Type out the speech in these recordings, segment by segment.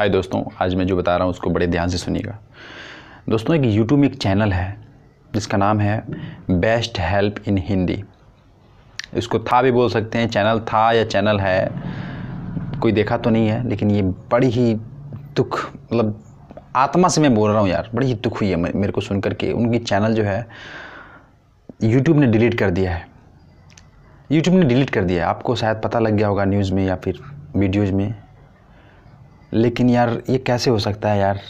हाय दोस्तों, आज मैं जो बता रहा हूँ, उसको बड़े ध्यान से सुनिएगा। दोस्तों, एक यूट्यूब में एक चैनल है, जिसका नाम है बेस्ट हेल्प इन हिंदी इसको था भी बोल सकते हैं चैनल था या चैनल है, कोई देखा तो नहीं है, लेकिन ये बड़ी ही दुख मतलब आत्मा से मैं बोल रहा हूँ यार, बड़ी ही दुख हुई है मेरे को सुन करके उनकी चैनल जो है यूट्यूब ने डिलीट कर दिया है। यूट्यूब ने डिलीट कर दिया है। आपको शायद पता लग गया होगा न्यूज़ में या फिर वीडियोज़ में। लेकिन यार, ये कैसे हो सकता है यार?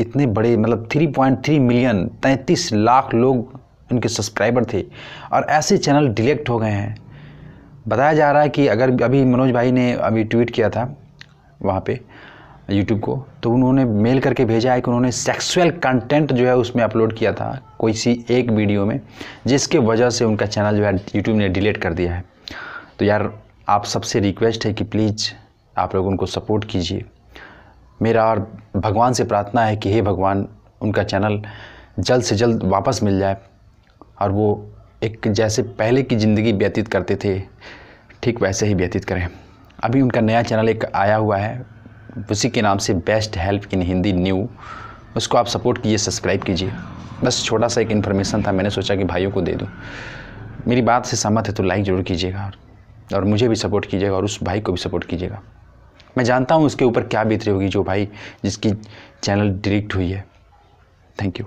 इतने बड़े मतलब 3.3 मिलियन तैंतीस लाख लोग उनके सब्सक्राइबर थे और ऐसे चैनल डिलेक्ट हो गए हैं। बताया जा रहा है कि अगर अभी मनोज भाई ने अभी ट्वीट किया था वहाँ पे यूट्यूब को तो उन्होंने मेल करके भेजा है कि उन्होंने सेक्सुअल कंटेंट जो है उसमें अपलोड किया था, कोई सी एक वीडियो में, जिसके वजह से उनका चैनल जो है यूट्यूब ने डिलीट कर दिया है। तो यार, आप सबसे रिक्वेस्ट है कि प्लीज़ आप लोग उनको सपोर्ट कीजिए। मेरा और भगवान से प्रार्थना है कि हे भगवान, उनका चैनल जल्द से जल्द वापस मिल जाए और वो एक जैसे पहले की ज़िंदगी व्यतीत करते थे, ठीक वैसे ही व्यतीत करें। अभी उनका नया चैनल एक आया हुआ है, उसी के नाम से best help in Hindi new. उसको आप सपोर्ट कीजिए, सब्सक्राइब कीजिए। बस छोटा सा एक इन्फॉर्मेशन था, मैंने सोचा कि भाइयों को दे दूँ। मेरी बात से सहमत है तो लाइक ज़रूर कीजिएगा और मुझे भी सपोर्ट कीजिएगा और उस भाई को भी सपोर्ट कीजिएगा। मैं जानता हूँ उसके ऊपर क्या बीत रही होगी, जो भाई जिसकी चैनल डिलीट हुई है। Thank you